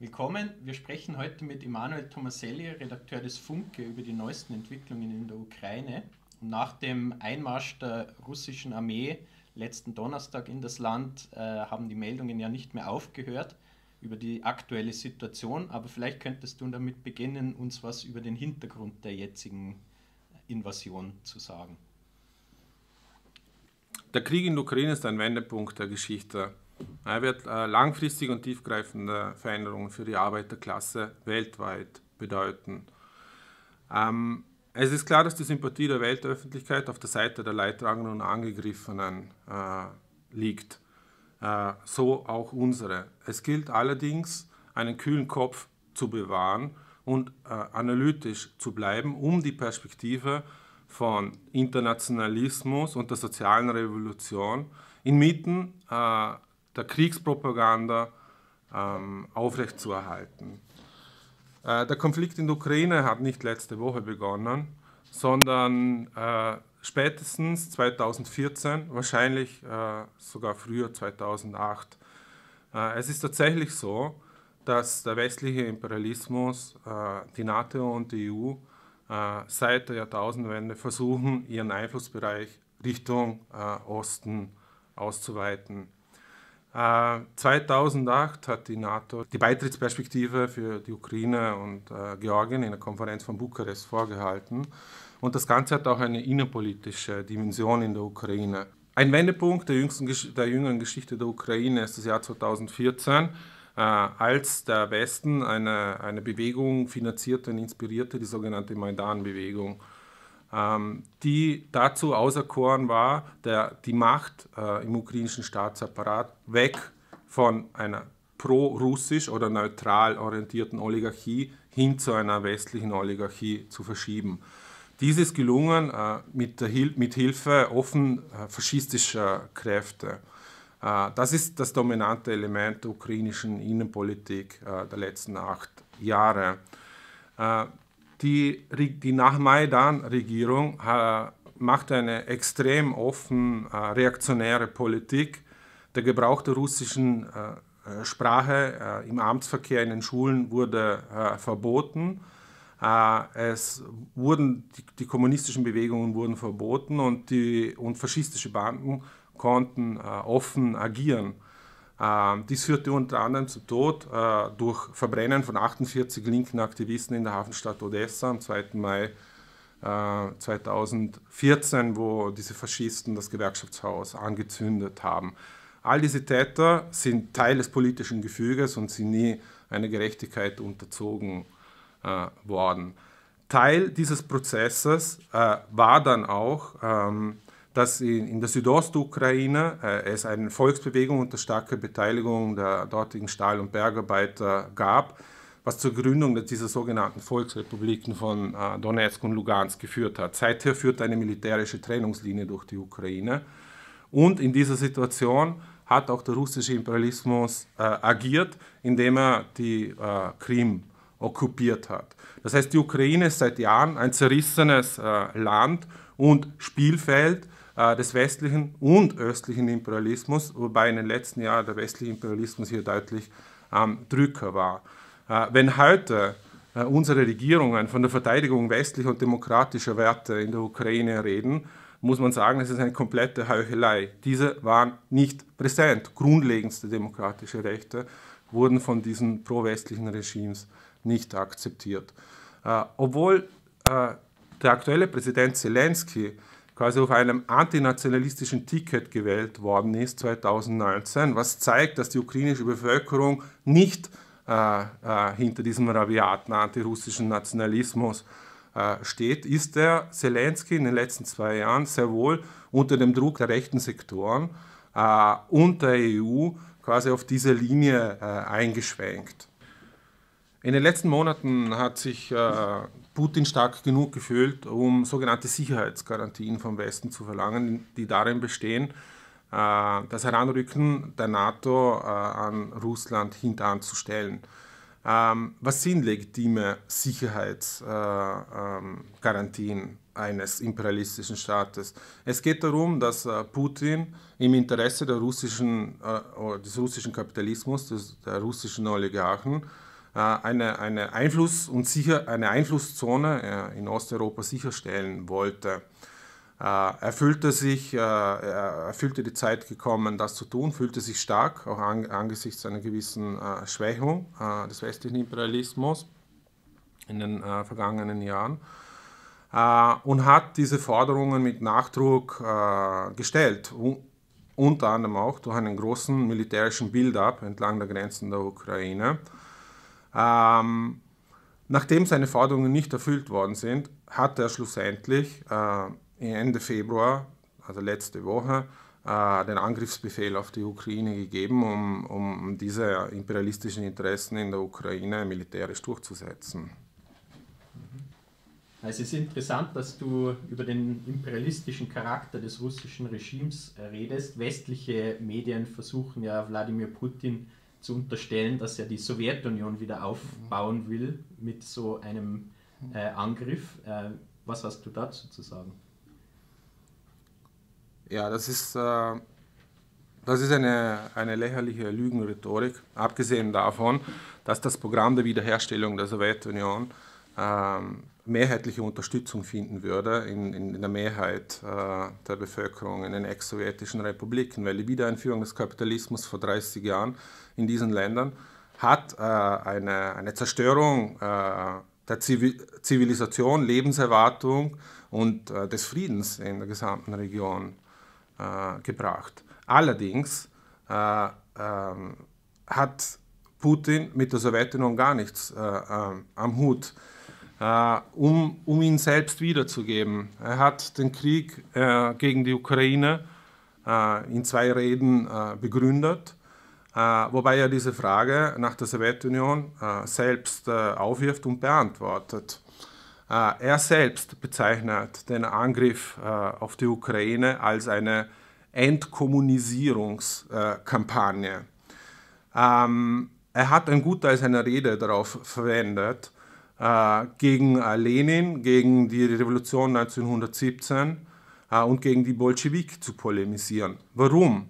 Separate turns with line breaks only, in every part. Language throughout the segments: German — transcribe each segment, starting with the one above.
Willkommen. Wir sprechen heute mit Emanuel Tomaselli, Redakteur des Funke, über die neuesten Entwicklungen in der Ukraine. Und nach dem Einmarsch der russischen Armee letzten Donnerstag in das Land äh, haben die Meldungen ja nicht mehr aufgehört über die aktuelle Situation. Aber vielleicht könntest du damit beginnen, uns was über den Hintergrund der jetzigen Invasion zu sagen.
Der Krieg in der Ukraine ist ein Wendepunkt der Geschichte er wird äh, langfristige und tiefgreifende Veränderungen für die Arbeiterklasse weltweit bedeuten. Ähm, es ist klar, dass die Sympathie der Weltöffentlichkeit auf der Seite der Leidtragenden und Angegriffenen äh, liegt. Äh, so auch unsere. Es gilt allerdings, einen kühlen Kopf zu bewahren und analytisch zu bleiben, um die Perspektive von Internationalismus und der sozialen Revolution inmitten äh, der Kriegspropaganda ähm, aufrechtzuerhalten. Äh, der Konflikt in der Ukraine hat nicht letzte Woche begonnen, sondern äh, spätestens 2014, wahrscheinlich äh, sogar früher 2008. Äh, es ist tatsächlich so, dass der westliche Imperialismus, äh, die NATO und die EU äh, seit der Jahrtausendwende versuchen, ihren Einflussbereich Richtung Osten auszuweiten. 2008 äh, hat die NATO die Beitrittsperspektive für die Ukraine und äh, Georgien in der Konferenz von Bukarest vorgehalten. Und das Ganze hat auch eine innenpolitische Dimension in der Ukraine. Ein Wendepunkt der, jüngsten, der jüngeren Geschichte der Ukraine ist das Jahr 2014, äh, als der Westen eine, eine Bewegung finanzierte und inspirierte, die sogenannte Maidan-Bewegung die dazu auserkoren war, der, die Macht äh, im ukrainischen Staatsapparat weg von einer pro-russisch oder neutral orientierten Oligarchie hin zu einer westlichen Oligarchie zu verschieben. Dies ist gelungen äh, mit, Hil mit Hilfe offen äh, faschistischer Kräfte. Äh, das ist das dominante Element der ukrainischen Innenpolitik äh, der letzten acht Jahre. Die, die nach Maidan-Regierung äh, macht eine extrem offen äh, reaktionäre Politik. Der Gebrauch der russischen äh, Sprache im Amtsverkehr in den Schulen wurde verboten. es wurden, die, die, kommunistischen Bewegungen wurden verboten und, die, und faschistische Banden konnten offen agieren. Ähm, dies führte unter anderem zum Tod äh, durch Verbrennen von 48 linken Aktivisten in der Hafenstadt Odessa am 2. Mai 2014, äh, wo diese Faschisten das Gewerkschaftshaus angezündet haben. All diese Täter sind Teil des politischen Gefüges und sind nie einer Gerechtigkeit unterzogen äh, worden. Teil dieses Prozesses war dann auch ähm, dass in der Südostukraine äh, es eine Volksbewegung unter starker Beteiligung der dortigen Stahl- und Bergarbeiter gab, was zur Gründung dieser sogenannten Volksrepubliken von äh, Donetsk und Lugansk geführt hat. Seither führt eine militärische Trennungslinie durch die Ukraine. Und in dieser Situation hat auch der russische Imperialismus äh, agiert, indem er die äh, Krim okkupiert hat. Das heißt, die Ukraine ist seit Jahren ein zerrissenes äh, Land und Spielfeld des westlichen und östlichen Imperialismus, wobei in den letzten Jahren der westliche Imperialismus hier deutlich am Drücker war. Äh, wenn heute äh, unsere Regierungen von der Verteidigung westlicher und demokratischer Werte in der Ukraine reden, muss man sagen, es ist eine komplette Heuchelei. Diese waren nicht präsent. Grundlegendste demokratische Rechte wurden von diesen pro-westlichen Regimes nicht akzeptiert. Äh, obwohl äh, der aktuelle Präsident Zelensky quasi auf einem antinationalistischen Ticket gewählt worden ist 2019, was zeigt, dass die ukrainische Bevölkerung nicht äh, äh, hinter diesem rabiaten antirussischen Nationalismus äh, steht, ist der Zelensky in den letzten zwei Jahren sehr wohl unter dem Druck der rechten Sektoren äh, und der EU quasi auf diese Linie äh, eingeschwenkt. In den letzten Monaten hat sich Putin stark genug gefühlt, um sogenannte Sicherheitsgarantien vom Westen zu verlangen, die darin bestehen, äh, das Heranrücken der NATO äh, an Russland hintanzustellen. Ähm, was sind legitime Sicherheitsgarantien äh, ähm, eines imperialistischen Staates? Es geht darum, dass Putin im Interesse russischen, des russischen Kapitalismus, des, der russischen Oligarchen, eine, eine, Einfluss und sicher, eine Einflusszone in Osteuropa sicherstellen wollte. Er fühlte sich, er fühlte die Zeit gekommen, das zu tun, fühlte sich stark, auch angesichts einer gewissen Schwächung des westlichen Imperialismus in den vergangenen Jahren und hat diese Forderungen mit Nachdruck gestellt unter anderem auch durch einen großen militärischen Build-up entlang der Grenzen der Ukraine. Ähm, nachdem seine Forderungen nicht erfüllt worden sind, hat er schlussendlich äh, Ende Februar, also letzte Woche, äh, den Angriffsbefehl auf die Ukraine gegeben, um, um diese imperialistischen Interessen in der Ukraine militärisch durchzusetzen.
Also es ist interessant, dass du über den imperialistischen Charakter des russischen Regimes redest. Westliche Medien versuchen ja Wladimir Putin zu unterstellen, dass er die Sowjetunion wieder aufbauen will mit so einem äh, Angriff. Äh, was hast du dazu zu sagen?
Ja, das ist, äh, das ist eine, eine lächerliche Lügenrhetorik, abgesehen davon, dass das Programm der Wiederherstellung der Sowjetunion ähm, mehrheitliche Unterstützung finden würde in, in, in der Mehrheit äh, der Bevölkerung in den ex-sowjetischen Republiken, weil die Wiedereinführung des Kapitalismus vor 30 Jahren in diesen Ländern hat äh, eine, eine Zerstörung äh, der Zivilisation, Lebenserwartung und äh, des Friedens in der gesamten Region äh, gebracht. Allerdings äh, ähm, hat Putin mit der Sowjetunion gar nichts am Hut äh, um, um ihn selbst wiederzugeben. Er hat den Krieg äh, gegen die Ukraine äh, in zwei Reden begründet, wobei er diese Frage nach der Sowjetunion selbst aufwirft und beantwortet. Er selbst bezeichnet den Angriff auf die Ukraine als eine Entkommunisierungskampagne. Ähm, er hat einen Gutteil seiner Rede darauf verwendet, äh, gegen äh, Lenin, gegen die Revolution 1917 äh, und gegen die Bolschewik zu polemisieren. Warum?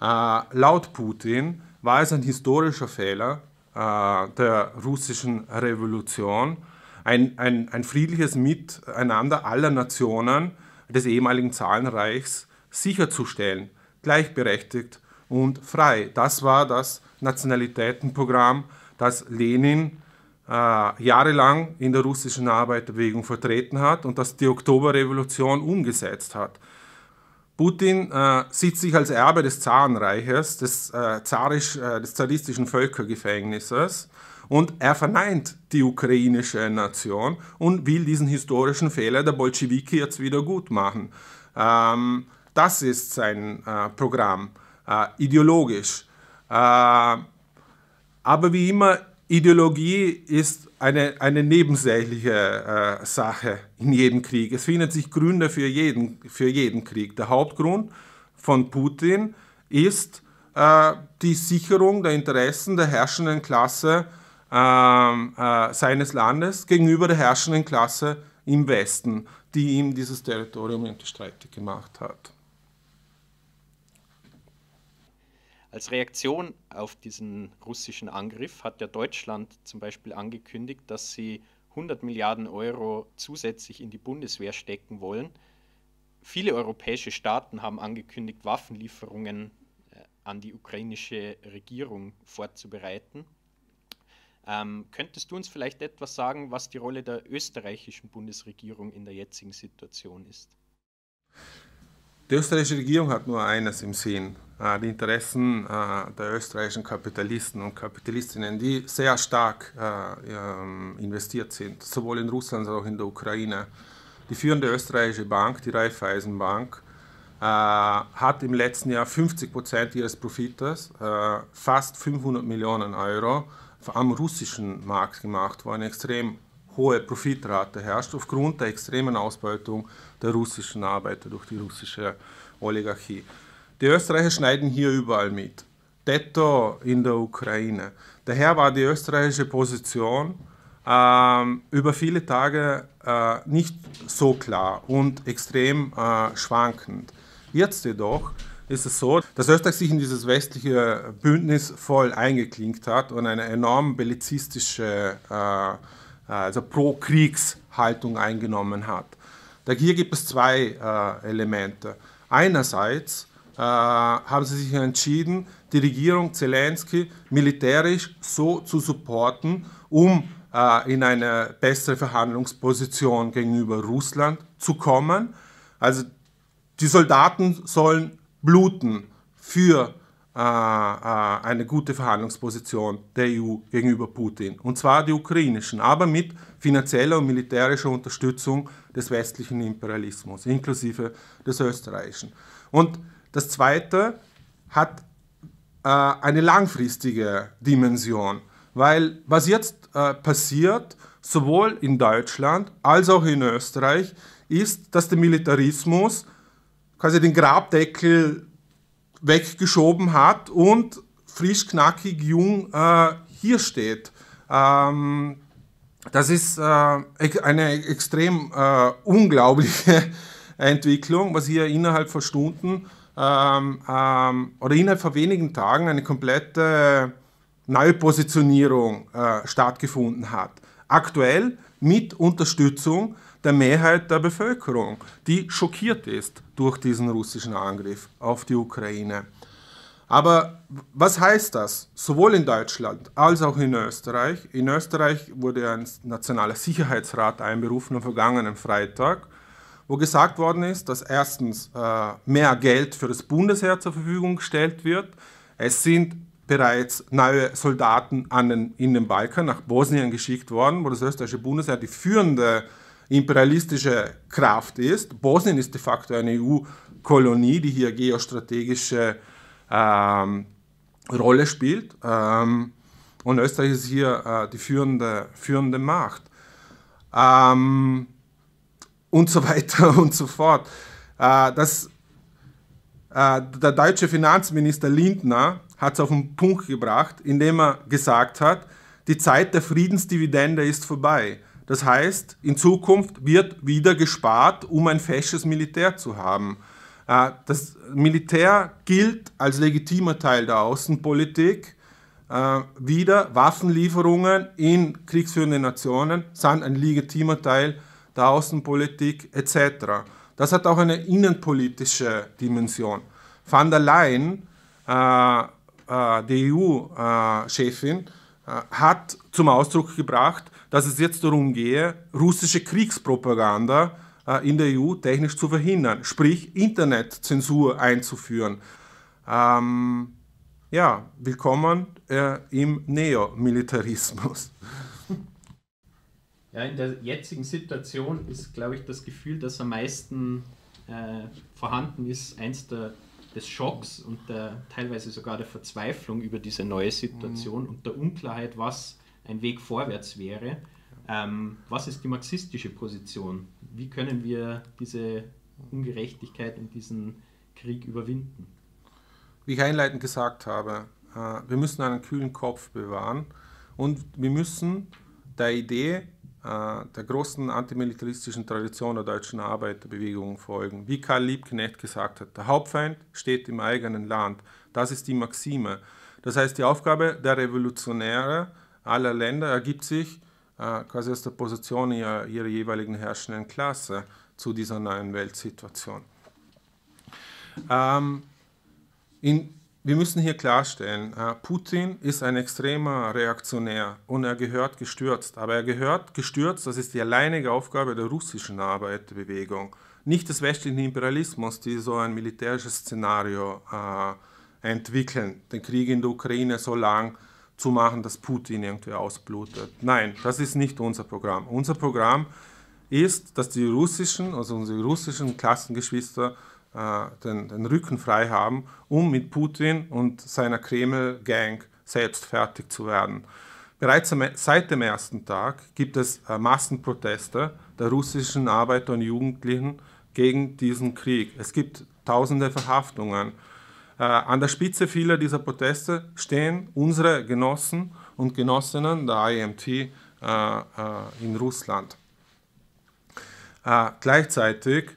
Laut Putin war es ein historischer Fehler der russischen Revolution, ein, ein, ein friedliches Miteinander aller Nationen des ehemaligen Zarenreichs sicherzustellen, gleichberechtigt und frei. Das war das Nationalitätenprogramm, das Lenin äh, jahrelang in der russischen Arbeiterbewegung vertreten hat und das die Oktoberrevolution umgesetzt hat. Putin äh, sieht sich als Erbe des Zarenreiches, des, äh, zarisch, äh, des zaristischen Völkergefängnisses und er verneint die ukrainische Nation und will diesen historischen Fehler der Bolschewiki jetzt wieder gut machen. Ähm, das ist sein äh, Programm, äh, ideologisch. Äh, aber wie immer Ideologie ist eine, eine nebensächliche äh, Sache in jedem Krieg. Es finden sich Gründe für jeden, für jeden Krieg. Der Hauptgrund von Putin ist äh, die Sicherung der Interessen der herrschenden Klasse ähm, äh, seines Landes gegenüber der herrschenden Klasse im Westen, die ihm dieses Territorium streitig gemacht hat.
Als Reaktion auf diesen russischen Angriff hat ja Deutschland zum Beispiel angekündigt, dass sie 100 Milliarden Euro zusätzlich in die Bundeswehr stecken wollen. Viele europäische Staaten haben angekündigt, Waffenlieferungen äh, an die ukrainische Regierung vorzubereiten. Ähm, könntest du uns vielleicht etwas sagen, was die Rolle der österreichischen Bundesregierung in der jetzigen Situation ist?
Die österreichische Regierung hat nur eines im Sinn, äh, die Interessen äh, der österreichischen Kapitalisten und Kapitalistinnen, die sehr stark äh, ähm, investiert sind, sowohl in Russland als auch in der Ukraine. Die führende österreichische Bank, die Raiffeisenbank, hat im letzten Jahr 50 Prozent ihres Profites, fast 500 Millionen Euro, am russischen Markt gemacht, wo eine extrem hohe Profitrate herrscht, aufgrund der extremen Ausbeutung der russischen Arbeiter durch die russische Oligarchie. Die Österreicher schneiden hier überall mit. Detto in der Ukraine. Daher war die österreichische Position ähm, über viele Tage äh, nicht so klar und extrem äh, schwankend. Jetzt jedoch ist es so, dass Österreich sich in dieses westliche Bündnis voll eingeklinkt hat und eine enorm bellizistische, äh, also Pro-Kriegshaltung eingenommen hat. Hier gibt es zwei äh, Elemente. Einerseits äh, haben sie sich entschieden, die Regierung Zelensky militärisch so zu supporten, um äh, in eine bessere Verhandlungsposition gegenüber Russland zu kommen. Also die Soldaten sollen bluten für äh, äh, eine gute Verhandlungsposition der EU gegenüber Putin. Und zwar die ukrainischen, aber mit finanzieller und militärischer Unterstützung des westlichen Imperialismus, inklusive des österreichischen. Und das Zweite hat äh, eine langfristige Dimension, weil was jetzt äh, passiert, sowohl in Deutschland als auch in Österreich, ist, dass der Militarismus quasi den Grabdeckel weggeschoben hat und frisch, knackig, jung äh, hier steht. Ähm, das ist äh, eine extrem äh, unglaubliche Entwicklung, was hier innerhalb von Stunden ähm, ähm, oder innerhalb von wenigen Tagen eine komplette Neupositionierung äh, stattgefunden hat. Aktuell mit Unterstützung der Mehrheit der Bevölkerung, die schockiert ist durch diesen russischen Angriff auf die Ukraine. Aber was heißt das? Sowohl in Deutschland als auch in Österreich. In Österreich wurde ein nationaler Sicherheitsrat einberufen am vergangenen Freitag wo gesagt worden ist, dass erstens äh, mehr Geld für das Bundesheer zur Verfügung gestellt wird. Es sind bereits neue Soldaten den, in den Balkan nach Bosnien geschickt worden, wo das österreichische Bundesheer die führende imperialistische Kraft ist. Bosnien ist de facto eine EU-Kolonie, die hier geostrategische ähm, Rolle spielt. Ähm, und Österreich ist hier äh, die führende, führende Macht. Ähm, und so weiter und so fort. Äh, das, äh, der deutsche Finanzminister Lindner hat es auf den Punkt gebracht, indem er gesagt hat, die Zeit der Friedensdividende ist vorbei. Das heißt, in Zukunft wird wieder gespart, um ein fesches Militär zu haben. Äh, das Militär gilt als legitimer Teil der Außenpolitik. Wieder Waffenlieferungen in kriegsführende Nationen sind ein legitimer Teil der Außenpolitik etc. Das hat auch eine innenpolitische Dimension. Van der Leyen, äh, äh, die EU-Chefin, äh, hat zum Ausdruck gebracht, dass es jetzt darum gehe, russische Kriegspropaganda äh, in der EU technisch zu verhindern, sprich Internetzensur einzuführen. Ähm, ja, willkommen äh, im Neomilitarismus.
Ja, in der jetzigen Situation ist, glaube ich, das Gefühl, das am meisten äh, vorhanden ist, eins der, des Schocks und der, teilweise sogar der Verzweiflung über diese neue Situation mhm. und der Unklarheit, was ein Weg vorwärts wäre. Ähm, was ist die marxistische Position? Wie können wir diese Ungerechtigkeit und diesen Krieg überwinden?
Wie ich einleitend gesagt habe, äh, wir müssen einen kühlen Kopf bewahren und wir müssen der Idee der großen antimilitaristischen Tradition der deutschen Arbeiterbewegung folgen. Wie Karl Liebknecht gesagt hat, der Hauptfeind steht im eigenen Land. Das ist die Maxime. Das heißt, die Aufgabe der Revolutionäre aller Länder ergibt sich äh, quasi aus der Position ihrer, ihrer jeweiligen herrschenden Klasse zu dieser neuen Weltsituation. Ähm, in wir müssen hier klarstellen, Putin ist ein extremer Reaktionär und er gehört gestürzt. Aber er gehört gestürzt, das ist die alleinige Aufgabe der russischen Arbeiterbewegung, nicht des westlichen Imperialismus, die so ein militärisches Szenario äh, entwickeln, den Krieg in der Ukraine so lang zu machen, dass Putin irgendwie ausblutet. Nein, das ist nicht unser Programm. Unser Programm ist, dass die russischen, also unsere russischen Klassengeschwister, den, den, Rücken frei haben, um mit Putin und seiner Kreml-Gang selbst fertig zu werden. Bereits seit dem ersten Tag gibt es äh, Massenproteste der russischen Arbeiter und Jugendlichen gegen diesen Krieg. Es gibt tausende Verhaftungen. Äh, an der Spitze vieler dieser Proteste stehen unsere Genossen und Genossinnen der IMT äh, äh, in Russland. Äh, gleichzeitig äh,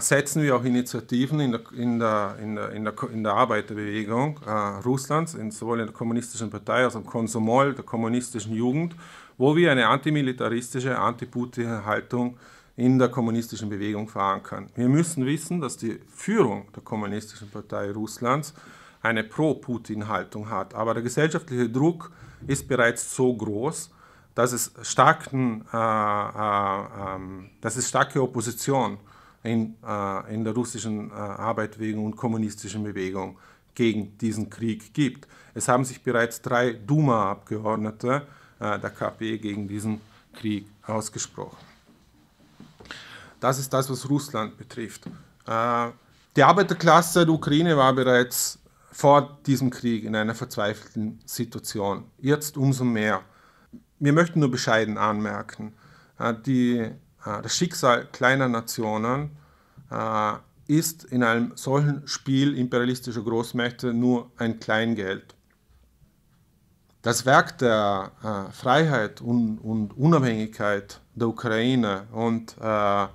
setzen wir auch Initiativen in der, in der, in der, in der, in der Arbeiterbewegung äh, Russlands, in, sowohl in der kommunistischen Partei als auch im Konsumol, der kommunistischen Jugend, wo wir eine antimilitaristische, anti-Putin-Haltung in der kommunistischen Bewegung verankern. Wir müssen wissen, dass die Führung der kommunistischen Partei Russlands eine Pro-Putin-Haltung hat, aber der gesellschaftliche Druck ist bereits so groß, dass es, starken, äh, äh, ähm, dass es starke Opposition in, äh, in der russischen äh, Arbeitsbewegung und kommunistischen Bewegung gegen diesen Krieg gibt. Es haben sich bereits drei Duma-Abgeordnete äh, der KP gegen diesen Krieg ausgesprochen. Das ist das, was Russland betrifft. Äh, die Arbeiterklasse der Ukraine war bereits vor diesem Krieg in einer verzweifelten Situation. Jetzt umso mehr. Wir möchten nur bescheiden anmerken, äh, die das Schicksal kleiner Nationen äh, ist in einem solchen Spiel imperialistischer Großmächte nur ein Kleingeld. Das Werk der äh, Freiheit und, und, Unabhängigkeit der Ukraine und äh,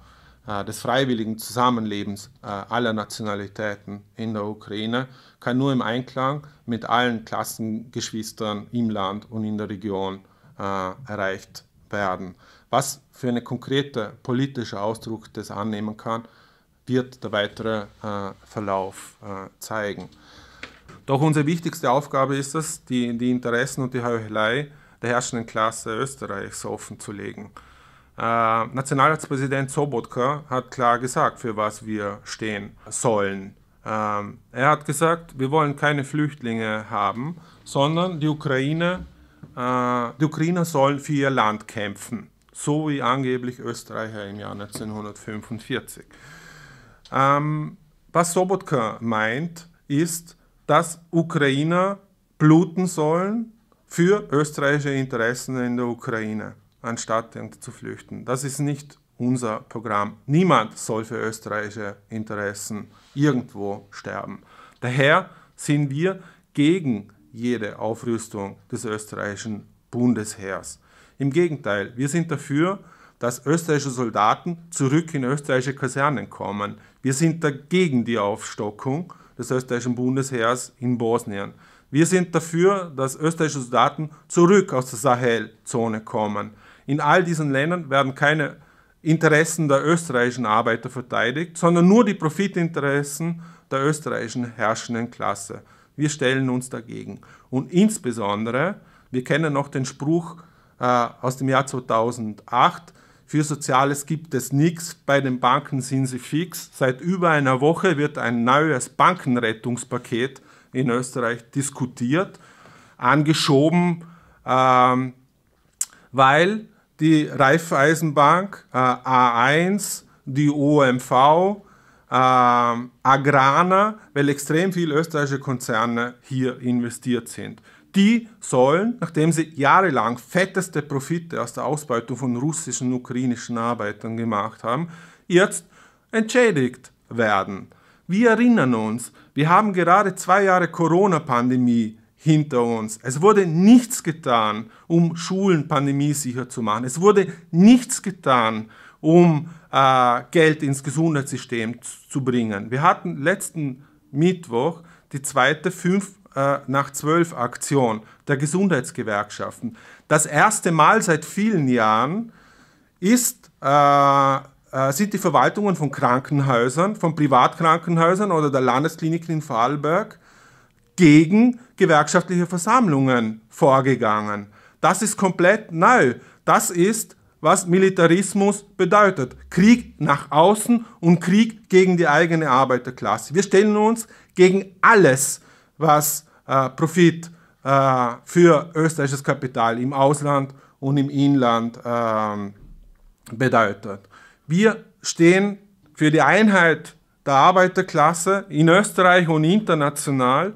des freiwilligen Zusammenlebens äh, aller Nationalitäten in der Ukraine kann nur im Einklang mit allen Klassengeschwistern im Land und in der Region äh, erreicht werden. Was für einen konkreten politischen Ausdruck das annehmen kann, wird der weitere äh, Verlauf äh, zeigen. Doch unsere wichtigste Aufgabe ist es, die, die Interessen und die Heuchelei der herrschenden Klasse Österreichs offenzulegen. Äh, Nationalratspräsident Sobotka hat klar gesagt, für was wir stehen sollen. Ähm, er hat gesagt, wir wollen keine Flüchtlinge haben, sondern die Ukraine äh, die Ukrainer sollen für ihr Land kämpfen, so wie angeblich Österreicher im Jahr 1945. Ähm, was Sobotka meint, ist, dass Ukrainer bluten sollen für österreichische Interessen in der Ukraine, anstatt zu flüchten. Das ist nicht unser Programm. Niemand soll für österreichische Interessen irgendwo sterben. Daher sind wir gegen jede Aufrüstung des österreichischen Bundesheers. Im Gegenteil, wir sind dafür, dass österreichische Soldaten zurück in österreichische Kasernen kommen. Wir sind dagegen die Aufstockung des österreichischen Bundesheers in Bosnien. Wir sind dafür, dass österreichische Soldaten zurück aus der Sahelzone kommen. In all diesen Ländern werden keine Interessen der österreichischen Arbeiter verteidigt, sondern nur die Profitinteressen der österreichischen herrschenden Klasse. Wir stellen uns dagegen. Und insbesondere, wir kennen noch den Spruch aus dem Jahr 2008, für Soziales gibt es nichts, bei den Banken sind sie fix. Seit über einer Woche wird ein neues Bankenrettungspaket in Österreich diskutiert, angeschoben, ähm, weil die Raiffeisenbank äh, A1, die OMV, äh, Agrana, weil extrem viele österreichische Konzerne hier investiert sind. Die sollen, nachdem sie jahrelang fetteste Profite aus der Ausbeutung von russischen und ukrainischen Arbeitern gemacht haben, jetzt entschädigt werden. Wir erinnern uns, wir haben gerade zwei Jahre Corona-Pandemie hinter uns. Es wurde nichts getan, um Schulen pandemiesicher zu machen. Es wurde nichts getan, um äh, Geld ins Gesundheitssystem zu bringen. Wir hatten letzten Mittwoch die zweite 5 äh, nach 12 Aktion der Gesundheitsgewerkschaften. Das erste Mal seit vielen Jahren ist, äh, äh sind die Verwaltungen von Krankenhäusern, von Privatkrankenhäusern oder der Landesklinik in Vorarlberg gegen gewerkschaftliche Versammlungen vorgegangen. Das ist komplett neu. Das ist was Militarismus bedeutet. Krieg nach außen und Krieg gegen die eigene Arbeiterklasse. Wir stellen uns gegen alles, was äh, Profit äh, für österreichisches Kapital im Ausland und im Inland äh, bedeutet. Wir stehen für die Einheit der Arbeiterklasse in Österreich und international.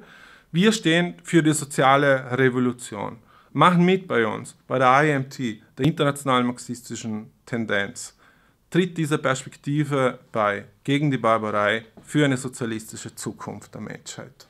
Wir stehen für die soziale Revolution. Machen mit bei uns, bei der IMT, der internationalen marxistischen Tendenz. Tritt dieser Perspektive bei gegen die Barbarei für eine sozialistische Zukunft der Menschheit.